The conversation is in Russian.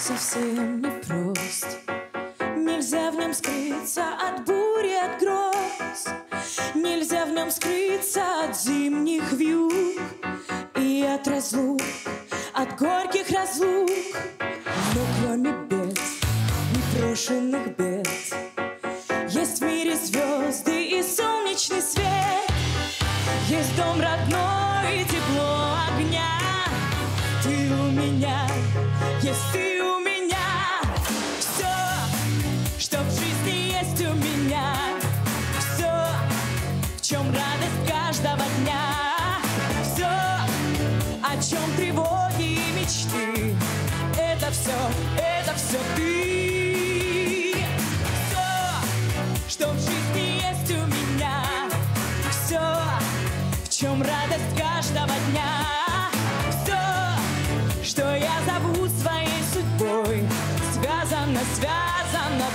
совсем непрост Нельзя в нем скрыться от бури, от гроз. Нельзя в нем скрыться от зимних вьюг И от разлук, от горьких разлук. Но кроме бед, непрошенных бед Есть в мире звезды и солнечный свет. Есть дом родной и тепло огня. Ты у меня, есть ты чем радость каждого дня. Все, о чем тревоги и мечты. Это все, это все ты. Все, что в жизни есть у меня. Все, в чем радость каждого дня. Все, что я зову своей судьбой. Связано, связано